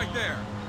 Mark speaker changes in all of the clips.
Speaker 1: right there.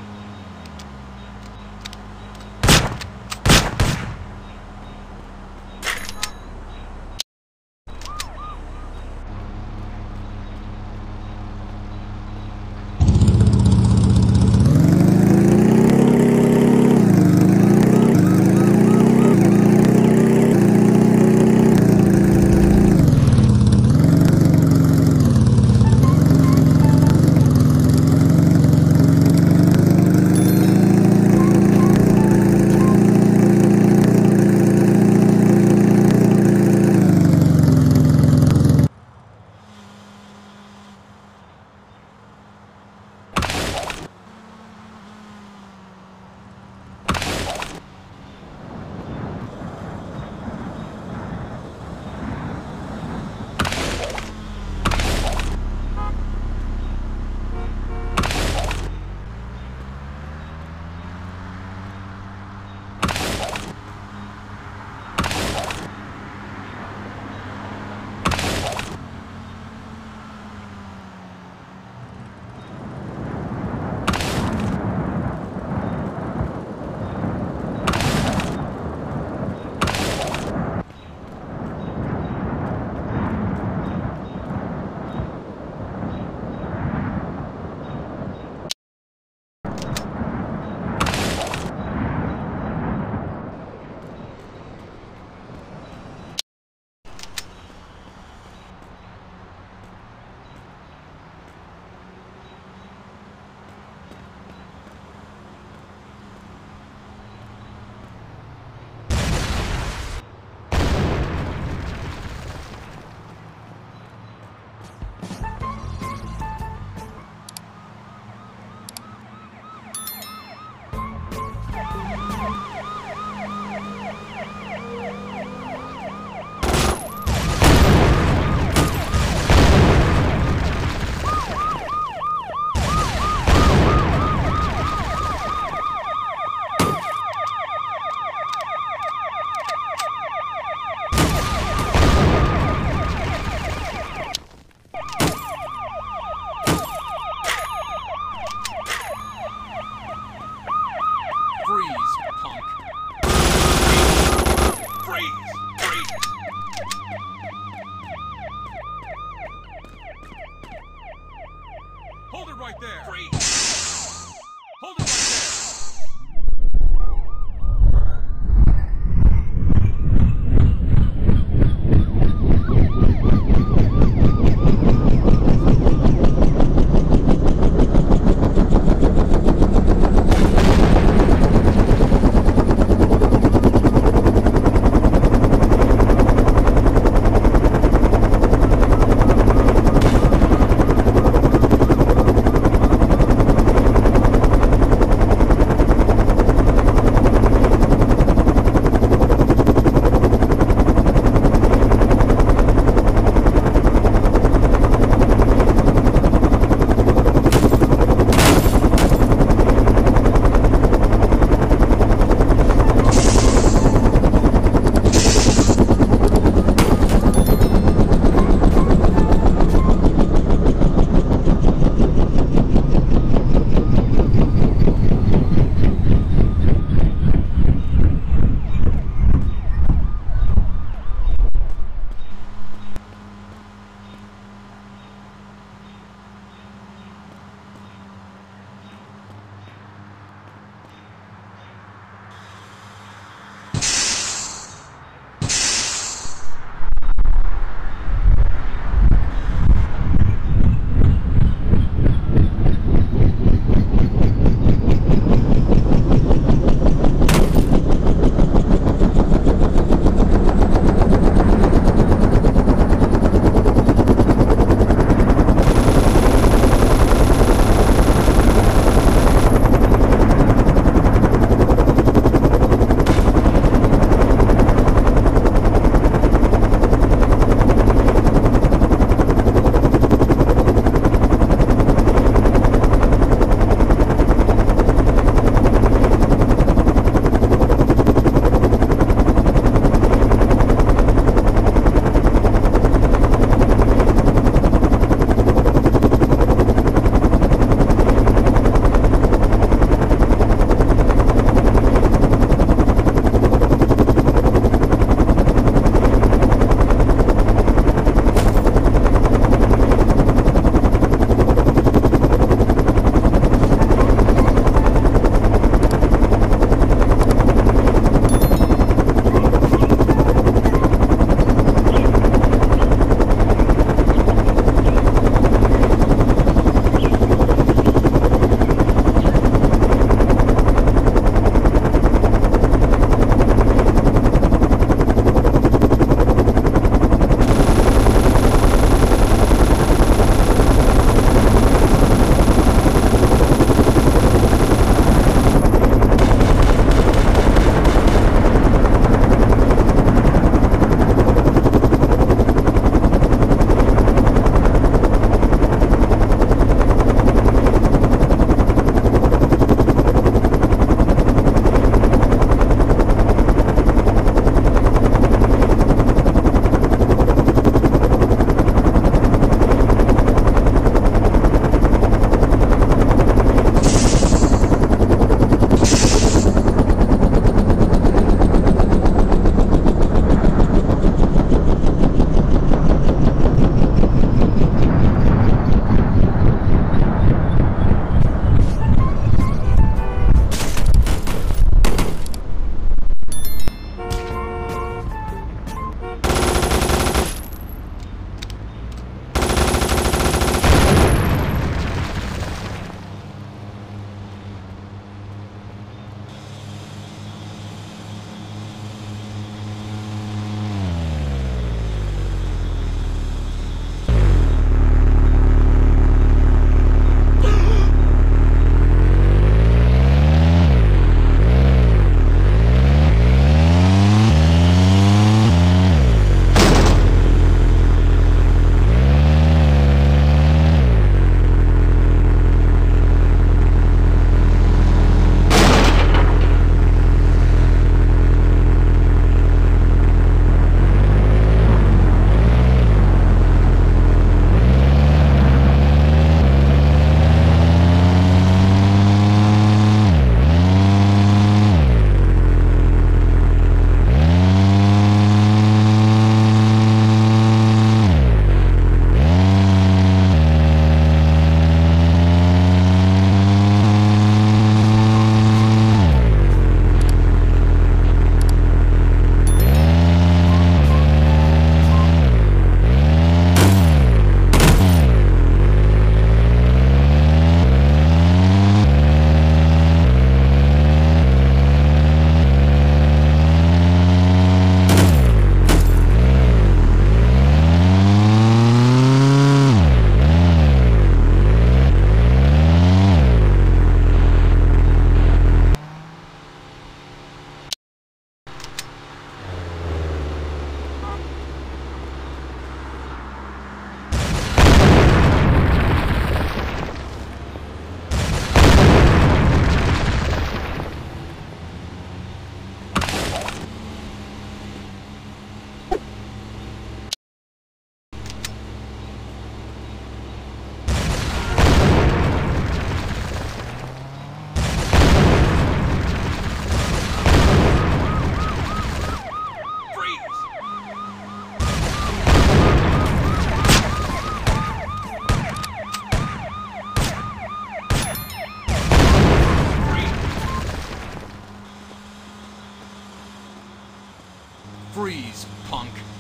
Speaker 1: Freeze, punk.